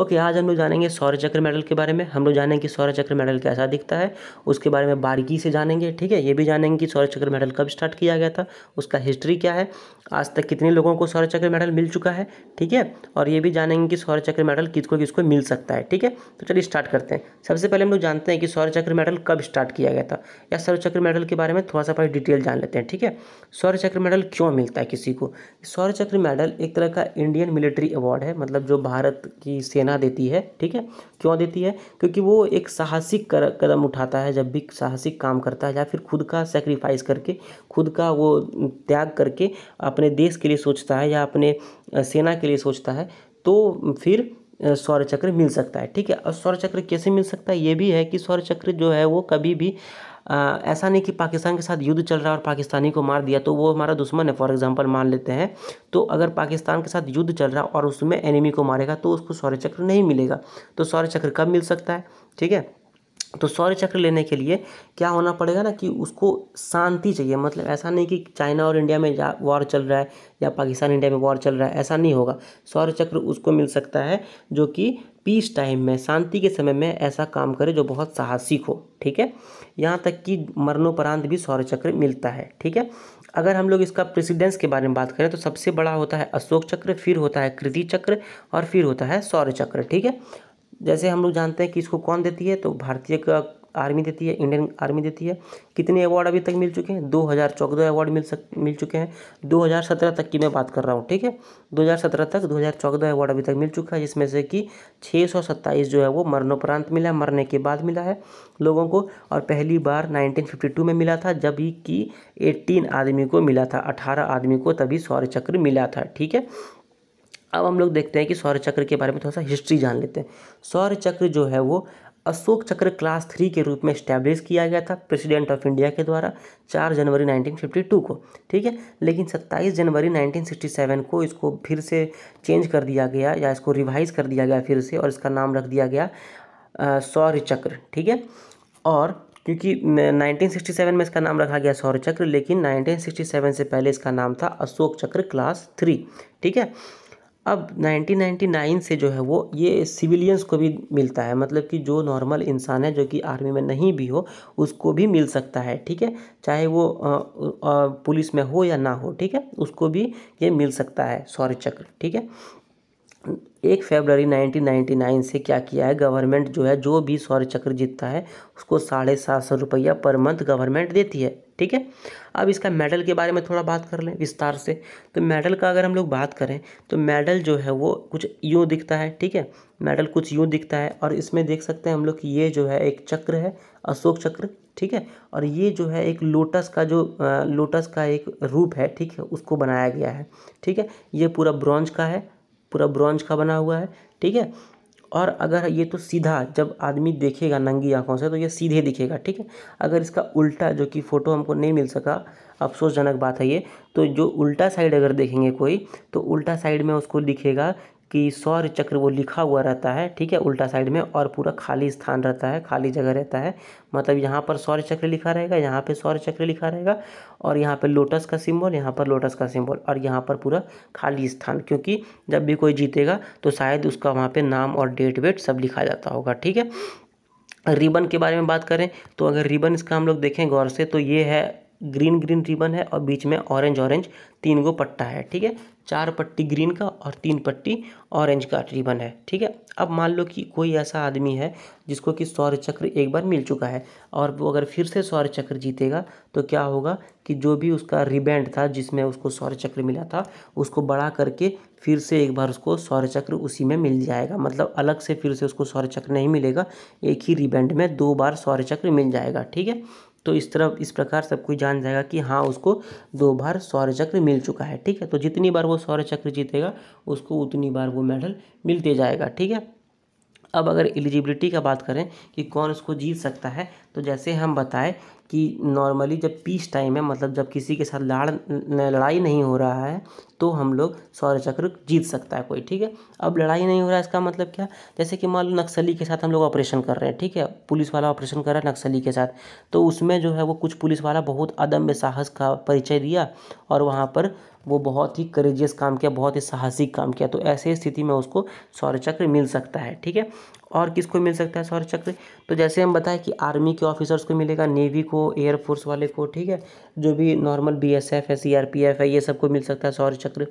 Okay, आज हम लोग जानेंगे सौर चक्र मेडल के बारे में। हम लोग जानेंगे कि सौर चक्र मेडल कैसा दिखता है। उसके बारे में बारीकी से जानेंगे, ठीक है? ये भी जानेंगे कि सौर चक्र मेडल कब स्टार्ट किया गया था। उसका हिस्ट्री क्या है? आज तक कितने लोगों को सौर चक्र मेडल मिल चुका है, ठीक है? और ये भी जानेंगे कि सौर चक्र मेडल किसको किसको मिल सकता है, ठीक है? तो चलिए स्टार्ट करते हैं। सबसे पहले हम लोग जानते हैं कि सौर चक्र मेडल कब स्टार्ट किया गया था। या सौर चक्र मेडल के बारे में थोड़ा सा पहले डिटेल जान लेते हैं, ठीक है? सौर चक्र मेडल क्यों मिलता है किसी को? सौर चक्र मेडल एक तरह का इंडियन मिलिट्री अवार्ड है मतलब जो भारत की सेना देती है, ठीक है? क्यों देती है? क्योंकि वो एक साहसिक कदम उठाता है, जब भी साहसिक काम करता है, या फिर खुद का सेक्रीफाइस करके, खुद का वो त्याग करके अपने देश के लिए सोचता है, या अपने सेना के लिए सोचता है तो फिर सौर चक्र मिल सकता है, ठीक है? और सौर चक्र कैसे मिल सकता है? ये भी है कि सौर चक्र जो है, वो कभी भी ऐसा नहीं कि पाकिस्तान के साथ युद्ध चल रहा है और पाकिस्तानी को मार दिया तो वो हमारा दुश्मन है फॉर एग्जांपल मान लेते हैं। तो अगर पाकिस्तान के साथ युद्ध चल रहा है और उसमें एनिमी को मारेगा तो उसको सौर्य चक्र नहीं मिलेगा। तो सौर्य चक्र कब मिल सकता है? ठीक है? तो सौर्य चक्र लेने के लिए क्या होना पड़ेगा ना कि उसको शांति चाहिए? मतलब ऐसा नहीं कि चाइना और इंडिया में वॉर चल रहा है या पाकिस्तान इंडिया में वॉर चल रहा है, ऐसा नहीं होगा। सौर्य चक्र उसको मिल सकता है जो कि पीस टाइम में, शांति के समय में ऐसा काम करे जो बहुत साहसिक हो, ठीक है? यहाँ तक कि मरणोपरांत भी सौर्य चक्र मिलता है, ठीक है? अगर हम लोग इसका प्रेसिडेंस के बारे में बात करें तो सबसे बड़ा होता है अशोक चक्र, फिर होता है कृति चक्र और फिर होता है सौर्य चक्र, ठीक है? जैसे हम लोग जानते हैं कि इसको कौन देती है? तो भारतीय का आर्मी देती है, इंडियन आर्मी देती है। कितने अवार्ड अभी तक मिल चुके हैं? दो हज़ार चौदह अवार्ड मिल सक, मिल चुके हैं। दो हज़ार सत्रह तक की मैं बात कर रहा हूँ, ठीक है? दो हज़ार सत्रह तक दो हज़ार चौदह अवार्ड अभी तक मिल चुका है, जिसमें से कि छः सौ सत्ताईस जो है वो मरणोपरांत मिला, मरने के बाद मिला है लोगों को। और पहली बार नाइनटीन फिफ्टी टू में मिला था, जब कि एट्टीन आदमी को मिला था, अठारह आदमी को तभी सौर चक्र मिला था, ठीक है? अब हम लोग देखते हैं कि सौर चक्र के बारे में थोड़ा सा हिस्ट्री जान लेते हैं। सौर चक्र जो है वो अशोक चक्र क्लास थ्री के रूप में इस्टेब्लिश किया गया था प्रेसिडेंट ऑफ़ इंडिया के द्वारा चार जनवरी 1952 को, ठीक है? लेकिन 27 जनवरी 1967 को इसको फिर से चेंज कर दिया गया या इसको रिवाइज कर दिया गया फिर से और इसका नाम रख दिया गया सौर्य चक्र, ठीक है? और क्योंकि 1967 में इसका नाम रखा गया सौर चक्र, लेकिन 1967 से पहले इसका नाम था अशोक चक्र क्लास थ्री ठीक है? अब 1999 से जो है वो ये सिविलियंस को भी मिलता है। मतलब कि जो नॉर्मल इंसान है, जो कि आर्मी में नहीं भी हो, उसको भी मिल सकता है, ठीक है? चाहे वो पुलिस में हो या ना हो, ठीक है? उसको भी ये मिल सकता है सौर्य चक्र, ठीक है? एक फेबररी 1999 से क्या किया है? गवर्नमेंट जो है, जो भी सौर्य चक्र जीतता है, उसको साढ़े सात सौ रुपया पर मंथ गवर्नमेंट देती है, ठीक है? अब इसका मेडल के बारे में थोड़ा बात कर लें विस्तार से। तो मेडल का अगर हम लोग बात करें तो मेडल जो है, वो कुछ यूँ दिखता है, ठीक है? मेडल कुछ यूँ दिखता है और इसमें देख सकते हैं हम लोग कि ये जो है, एक चक्र है, अशोक चक्र, ठीक है? और ये जो है, एक लोटस का जो लोटस का एक रूप है, ठीक है? उसको बनाया गया है, ठीक है? ये पूरा ब्रॉन्ज का है पूरा ब्रॉन्ज का बना हुआ है, ठीक है? और अगर ये तो सीधा जब आदमी देखेगा नंगी आँखों से तो ये सीधे दिखेगा, ठीक है? अगर इसका उल्टा, जो कि फ़ोटो हमको नहीं मिल सका, अफसोसजनक बात है ये तो जो उल्टा साइड अगर देखेंगे कोई तो उल्टा साइड में उसको दिखेगा कि सौर चक्र वो लिखा हुआ रहता है, ठीक है, उल्टा साइड में और पूरा खाली स्थान रहता है, खाली जगह रहता है। मतलब यहाँ पर सौर चक्र लिखा रहेगा, यहाँ पे सौर चक्र लिखा रहेगा और यहाँ पे लोटस का सिंबल, यहाँ पर लोटस का सिंबल और यहाँ पर पूरा खाली स्थान, क्योंकि जब भी कोई जीतेगा तो शायद उसका वहाँ पर नाम और डेट वेट सब लिखा जाता होगा, ठीक है। रिबन के बारे में बात करें तो अगर रिबन इसका हम लोग देखें गौर से तो ये है ग्रीन ग्रीन रिबन है और बीच में ऑरेंज ऑरेंज तीन गो पट्टा है, ठीक है? चार पट्टी ग्रीन का और तीन पट्टी ऑरेंज का रिबन है, ठीक है? अब मान लो कि कोई ऐसा आदमी है जिसको कि सौर चक्र एक बार मिल चुका है और वो अगर फिर से सौर चक्र जीतेगा तो क्या होगा कि जो भी उसका रिबैंड था जिसमें उसको सौर चक्र मिला था, उसको बढ़ा करके फिर से एक बार उसको सौर चक्र उसी में मिल जाएगा। मतलब अलग से फिर से उसको सौर चक्र नहीं मिलेगा, एक ही रिबैंड में दो बार सौर चक्र मिल जाएगा, ठीक है? तो इस तरह इस प्रकार सब कोई जान जाएगा कि हाँ उसको दो बार सौर्य चक्र मिल चुका है, ठीक है? तो जितनी बार वो सौर्य चक्र जीतेगा, उसको उतनी बार वो मेडल मिलते जाएगा, ठीक है? अब अगर एलिजिबिलिटी का बात करें कि कौन उसको जीत सकता है तो जैसे हम बताएँ कि नॉर्मली जब पीस टाइम है मतलब जब किसी के साथ लड़ लड़ाई नहीं हो रहा है तो हम लोग सौर्य चक्र जीत सकता है कोई, ठीक है? अब लड़ाई नहीं हो रहा है, इसका मतलब क्या? जैसे कि मान लो नक्सली के साथ हम लोग ऑपरेशन कर रहे हैं, ठीक है? पुलिस वाला ऑपरेशन कर रहा है नक्सली के साथ तो उसमें जो है वो कुछ पुलिस वाला बहुत अदम्य साहस का परिचय दिया और वहाँ पर वो बहुत ही करेजियस काम किया, बहुत ही साहसिक काम किया तो ऐसे स्थिति में उसको सौर्य चक्र मिल सकता है, ठीक है? और किसको मिल सकता है सौर्य चक्र? तो जैसे हम बताएँ कि आर्मी के ऑफिसर्स को मिलेगा, नेवी को एयरफोर्स वाले को, ठीक है? जो भी नॉर्मल बी एस एफ़ है सी आर पी एफ़ है, ये सबको मिल सकता है सौर्य चक्र।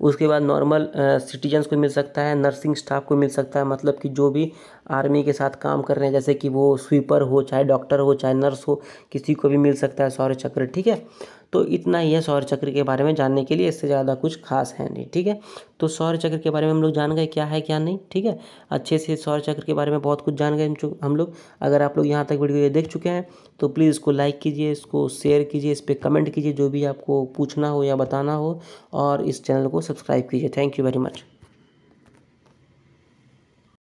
उसके बाद नॉर्मल सिटीजन्स को मिल सकता है, नर्सिंग स्टाफ को मिल सकता है मतलब कि जो भी आर्मी के साथ काम कर रहे हैं, जैसे कि वो स्वीपर हो, चाहे डॉक्टर हो, चाहे नर्स हो, किसी को भी मिल सकता है सौर्य चक्र, ठीक है? तो इतना ही है सौर चक्र के बारे में जानने के लिए, इससे ज़्यादा कुछ खास है नहीं, ठीक है? तो सौर चक्र के बारे में हम लोग जान गए क्या है, क्या नहीं, ठीक है? अच्छे से सौर चक्र के बारे में बहुत कुछ जान गए हम लोग। अगर आप लोग यहाँ तक वीडियो देख चुके हैं तो प्लीज़ इसको लाइक कीजिए, इसको शेयर कीजिए, इस पर कमेंट कीजिए, जो भी आपको पूछना हो या बताना हो, और इस चैनल को सब्सक्राइब कीजिए। Thank you very much.